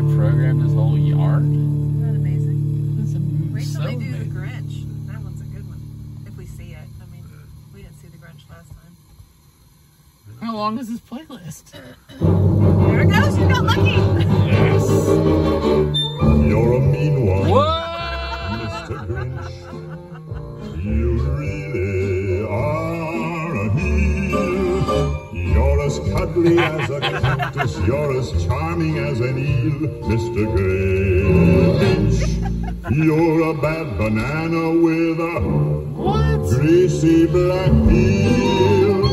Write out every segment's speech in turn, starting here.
reprogrammed his whole yard. Isn't that amazing? That's am- Wait till so they do the. Grinch. That one's a good one. If we see it. I mean, we didn't see the Grinch last time. How long is this playlist? There it goes. You got lucky. Yes. You're a mean one, What? Mr. Grinch. You really are a heel. You're as cuddly as a cactus. You're as charming as an eel, Mr. Grinch. You're a bad banana with a What? greasy black peel.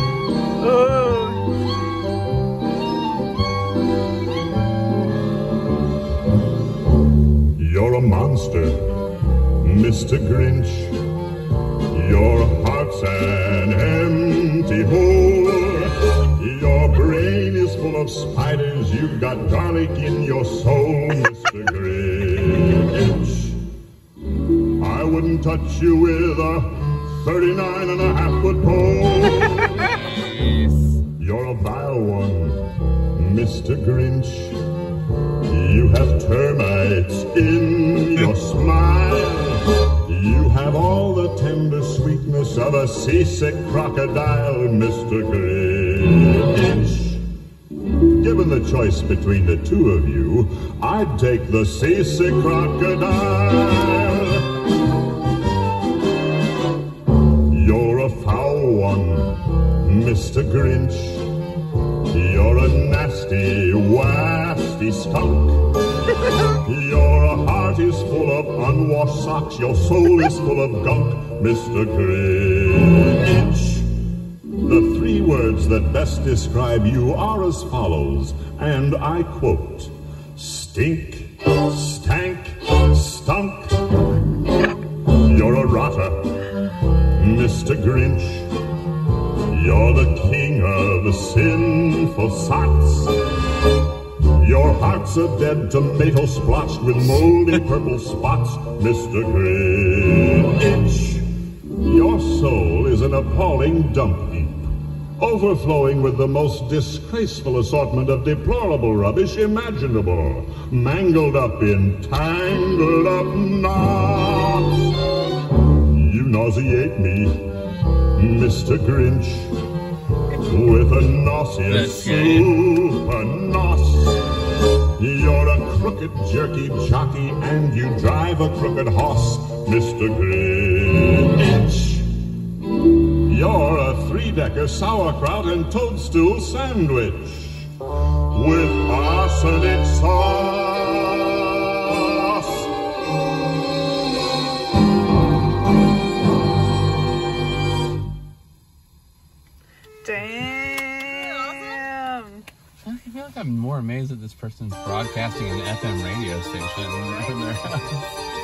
You're a monster, Mr. Grinch. Your heart's an of spiders. You've got garlic in your soul, Mr. Grinch. I wouldn't touch you with a 39 and a half foot pole. You're a vile one, Mr. Grinch. You have termites in your smile. You have all the tender sweetness of a seasick crocodile, Mr. Grinch. The choice between the two of you, I'd take the seasick crocodile. You're a foul one, Mr. Grinch. You're a nasty, wasty skunk. Your heart is full of unwashed socks. Your soul is full of gunk, Mr. Grinch. The three words that best describe you are as follows, and I quote Stink, stank, stunk. You're a rotter, Mr. Grinch. You're the king of sinful sots. Your heart's a dead tomato splotched with moldy purple spots, Mr. Grinch. Your soul is an appalling dump heap, overflowing with the most disgraceful assortment of deplorable rubbish imaginable, mangled up in tangled up knots. You nauseate me, Mr. Grinch, with a nauseous super nos. You're a crooked jerky jockey and you drive a crooked horse, Mr. Grinch. You're a three-decker sauerkraut and toadstool sandwich with arsenic sauce. Damn. I feel like I'm more amazed that this person's broadcasting an FM radio station from their house.